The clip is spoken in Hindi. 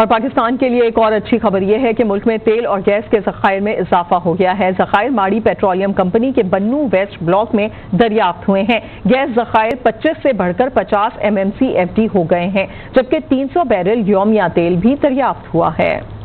और पाकिस्तान के लिए एक और अच्छी खबर यह है कि मुल्क में तेल और गैस के जखायर में इजाफा हो गया है। जखायर माड़ी पेट्रोलियम कंपनी के बन्नू वेस्ट ब्लॉक में दरियाफ्त हुए हैं। गैस जखायर 25 से बढ़कर 50 एमएमसी एफडी हो गए हैं, जबकि 300 बैरल योमिया तेल भी दरियाफ्त हुआ है।